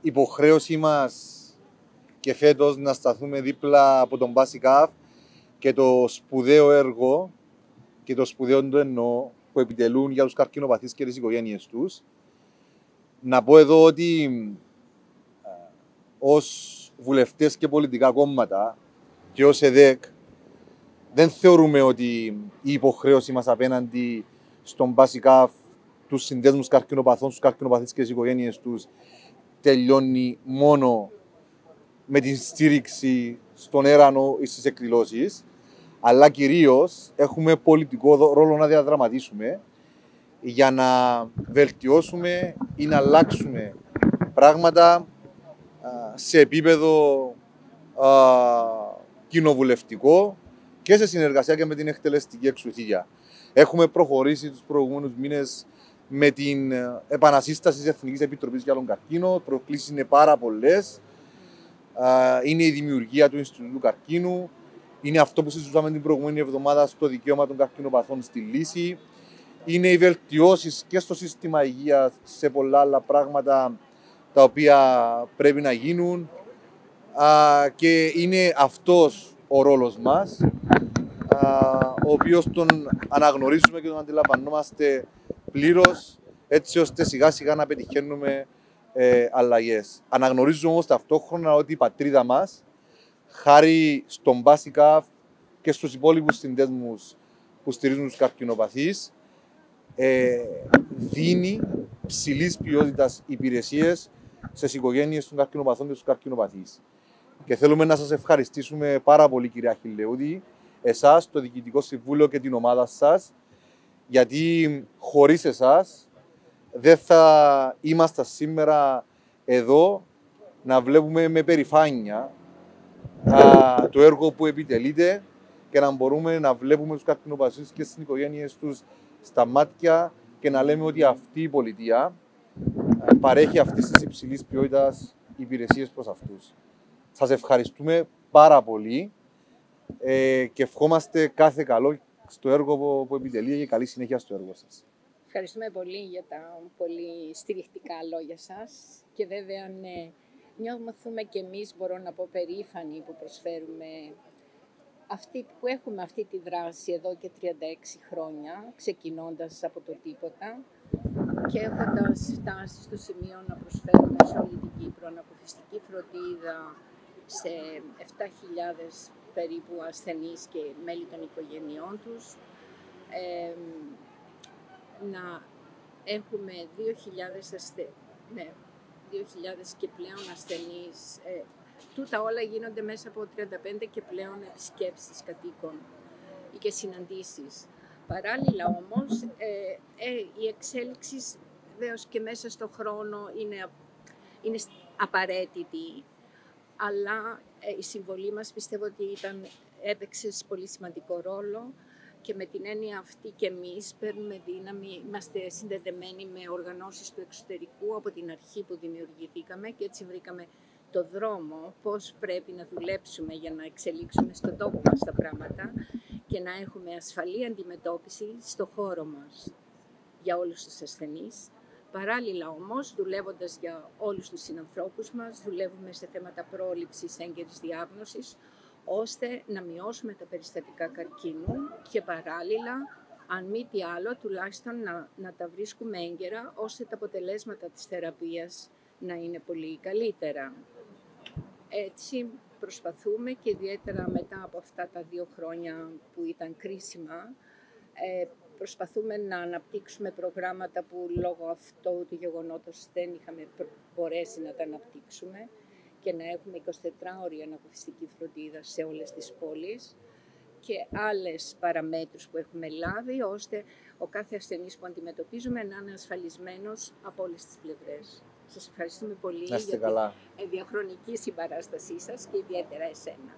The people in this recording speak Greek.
υποχρέωση μας και φέτος να σταθούμε δίπλα από τον Μπάσικαφ και το σπουδαίο έργο και το σπουδαίο το εννοώ που επιτελούν για τους καρκινοπαθείς και τις οικογένειες τους. Να πω εδώ ότι ε, ως βουλευτές και πολιτικά κόμματα και ως ΕΔΕΚ δεν θεωρούμε ότι η υποχρέωση μας απέναντι στον Μπάσικαφ τους συνδέσμους καρκινοπαθών, τους καρκινοπαθείς και τις οικογένειες τους τελειώνει μόνο με την στήριξη στον έρανο ή στις εκδηλώσεις, αλλά κυρίως έχουμε πολιτικό ρόλο να διαδραματίσουμε για να βελτιώσουμε ή να αλλάξουμε πράγματα σε επίπεδο κοινοβουλευτικό και σε συνεργασία και με την εκτελεστική εξουσία. Έχουμε προχωρήσει τους προηγούμενους μήνες με την επανασύσταση της Εθνικής Επιτροπής για τον Καρκίνο. Προκλήσεις είναι πάρα πολλές. Είναι η δημιουργία του Ινστιτούτου Καρκίνου. Είναι αυτό που συζητούσαμε την προηγούμενη εβδομάδα στο δικαίωμα των καρκινοπαθών στη λύση. Είναι οι βελτιώσεις και στο σύστημα υγείας σε πολλά άλλα πράγματα τα οποία πρέπει να γίνουν. Και είναι αυτός ο ρόλος μας, ο οποίος τον αναγνωρίζουμε και τον αντιλαμβανόμαστε πλήρως, έτσι ώστε σιγά σιγά να πετυχαίνουμε ε, αλλαγές. Αναγνωρίζουμε όμως ταυτόχρονα ότι η πατρίδα μας, χάρη στον Μπάσικα και στους υπόλοιπους συνδέσμους που στηρίζουν τους καρκινοπαθείς, ε, δίνει ψηλής ποιότητας υπηρεσίες στις οικογένειες των καρκινοπαθών και του καρκινοπαθείς. Και θέλουμε να σας ευχαριστήσουμε πάρα πολύ, κυρία Χιλεούδη, εσάς, το Διοικητικό Συμβούλιο και την ομάδα σας γιατί χωρίς εσάς δεν θα είμαστε σήμερα εδώ να βλέπουμε με περηφάνεια α, το έργο που επιτελείται και να μπορούμε να βλέπουμε τους καρκινοπασίους και στις οικογένειες τους στα μάτια και να λέμε ότι αυτή η πολιτεία παρέχει αυτής της υψηλής ποιότητας υπηρεσίες προς αυτούς. Σας ευχαριστούμε πάρα πολύ ε, και ευχόμαστε κάθε καλό στο έργο που, που επιτελεί και καλή συνέχεια στο έργο σας. Ευχαριστούμε πολύ για τα πολύ στηριχτικά λόγια σας και βέβαια ναι, νιώθουμε και εμείς, μπορώ να πω, περήφανοι που προσφέρουμε αυτή, που έχουμε αυτή τη δράση εδώ και 36 χρόνια, ξεκινώντας από το τίποτα και έχοντας φτάσει στο σημείο να προσφέρουμε σε όλη την Κύπρο αναποφυστική φροντίδα σε 7.000 περίπου ασθενείς και μέλη των οικογενειών τους. να έχουμε 2.000 ασθε... ναι, 2.000 και πλέον ασθενείς. Ε, τούτα όλα γίνονται μέσα από 35 και πλέον επισκέψεις κατοίκων και συναντήσεις. Παράλληλα όμως, ε, ε, η εξέλιξη βέβαια και μέσα στον χρόνο είναι, είναι απαραίτητη αλλά ε, η συμβολή μας πιστεύω ότι ήταν, έπαιξε πολύ σημαντικό ρόλο και με την έννοια αυτή και εμείς παίρνουμε δύναμη, είμαστε συνδεδεμένοι με οργανώσεις του εξωτερικού από την αρχή που δημιουργηθήκαμε και έτσι βρήκαμε το δρόμο, πώς πρέπει να δουλέψουμε για να εξελίξουμε στον τόπο μας τα πράγματα και να έχουμε ασφαλή αντιμετώπιση στο χώρο μας για όλους τους ασθενείς Παράλληλα όμως, δουλεύοντας για όλους τους συνανθρώπους μας, δουλεύουμε σε θέματα πρόληψης έγκαιρης διάγνωσης, ώστε να μειώσουμε τα περιστατικά καρκίνου και παράλληλα, αν μη τι άλλο, τουλάχιστον να, να τα βρίσκουμε έγκαιρα, ώστε τα αποτελέσματα της θεραπείας να είναι πολύ καλύτερα. Έτσι προσπαθούμε και ιδιαίτερα μετά από αυτά τα δύο χρόνια που ήταν κρίσιμα, ε, προσπαθούμε να αναπτύξουμε προγράμματα που λόγω αυτού του γεγονότος δεν είχαμε μπορέσει να τα αναπτύξουμε και να έχουμε 24 ώρια αναποφυστική φροντίδα σε όλες τις πόλεις και άλλες παραμέτρους που έχουμε λάβει, ώστε ο κάθε ασθενής που αντιμετωπίζουμε να είναι ασφαλισμένος από όλες τις πλευρές. Σας ευχαριστούμε πολύ για τη διαχρονική συμπαράστασή σας και ιδιαίτερα εσένα.